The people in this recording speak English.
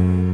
Mm-hmm.